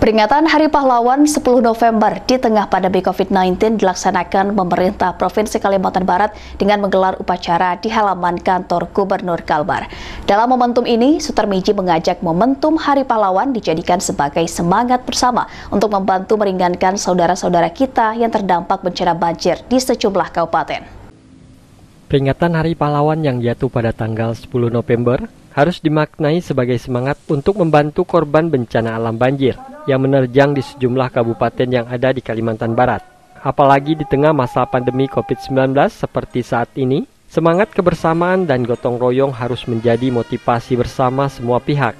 Peringatan Hari Pahlawan 10 November di tengah pandemi COVID-19 dilaksanakan pemerintah Provinsi Kalimantan Barat dengan menggelar upacara di halaman kantor Gubernur Kalbar. Dalam momentum ini, Sutarmiji mengajak momentum Hari Pahlawan dijadikan sebagai semangat bersama untuk membantu meringankan saudara-saudara kita yang terdampak bencana banjir di sejumlah kabupaten. Peringatan Hari Pahlawan yang jatuh pada tanggal 10 November harus dimaknai sebagai semangat untuk membantu korban bencana alam banjir yang menerjang di sejumlah kabupaten yang ada di Kalimantan Barat. Apalagi di tengah masa pandemi COVID-19 seperti saat ini, semangat kebersamaan dan gotong royong harus menjadi motivasi bersama semua pihak.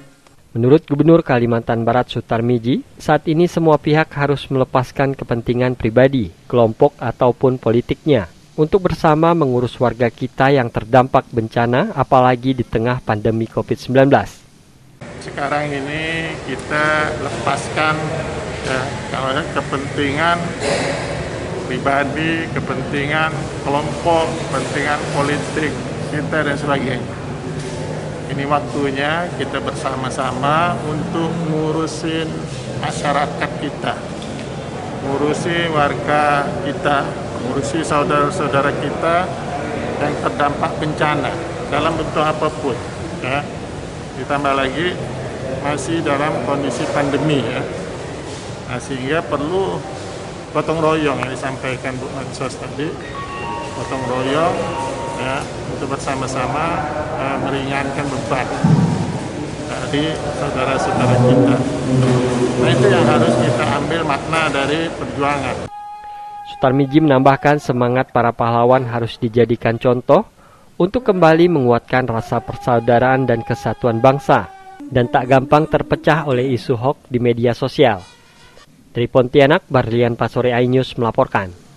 Menurut Gubernur Kalimantan Barat Sutarmiji, saat ini semua pihak harus melepaskan kepentingan pribadi, kelompok ataupun politiknya untuk bersama mengurus warga kita yang terdampak bencana apalagi di tengah pandemi COVID-19. Sekarang ini kita lepaskan ya, kalau kepentingan pribadi, kepentingan kelompok, kepentingan politik kita dan sebagainya. Ini waktunya kita bersama-sama untuk ngurusin masyarakat kita, ngurusi warga kita, ngurusi saudara-saudara kita yang terdampak bencana dalam bentuk apa pun ya ditambah lagi masih dalam kondisi pandemi ya nah, sehingga perlu gotong royong yang disampaikan Bu Mensos tadi gotong royong ya untuk bersama-sama uh, meringankan beban dari saudara-saudara kita. Nah itu yang harus kita ambil makna dari perjuangan. Sutarmiji menambahkan semangat para pahlawan harus dijadikan contoh untuk kembali menguatkan rasa persaudaraan dan kesatuan bangsa dan tak gampang terpecah oleh isu hoax di media sosial. Dari Pontianak, Barlian Pasore melaporkan.